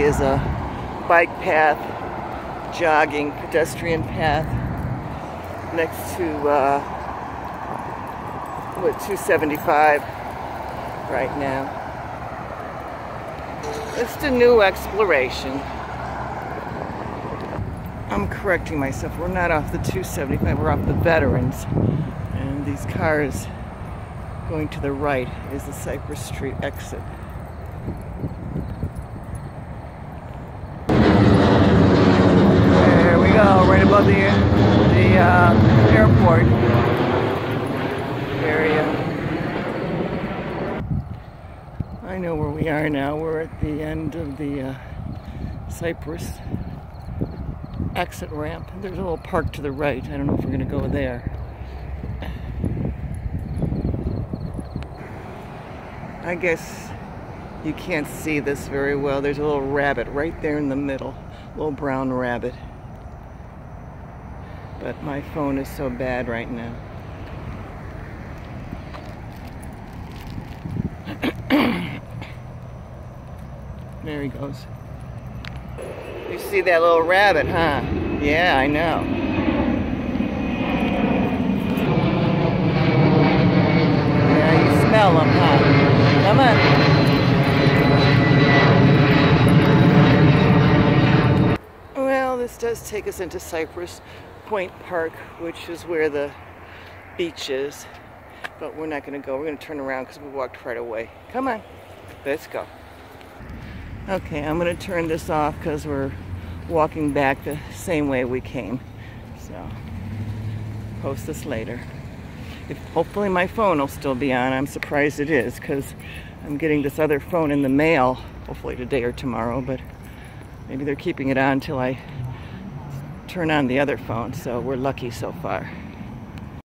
is a bike path, jogging, pedestrian path next to uh, what 275 right now. It's a new exploration. I'm correcting myself. We're not off the 275, we're off the Veterans. And these cars going to the right is the Cypress Street exit. There we go, right above the, the uh, airport area. I know where we are now. We're at the end of the uh, Cypress exit ramp. There's a little park to the right. I don't know if we're going to go there. I guess you can't see this very well. There's a little rabbit right there in the middle. Little brown rabbit. But my phone is so bad right now. there he goes. You see that little rabbit, huh? Yeah, I know. Smell him, huh? Come on. Well, this does take us into Cypress Point Park, which is where the beach is. But we're not going to go. We're going to turn around because we walked right away. Come on. Let's go. Okay, I'm going to turn this off because we're walking back the same way we came. So, post this later. If, hopefully my phone will still be on. I'm surprised it is because I'm getting this other phone in the mail, hopefully today or tomorrow, but maybe they're keeping it on until I turn on the other phone, so we're lucky so far.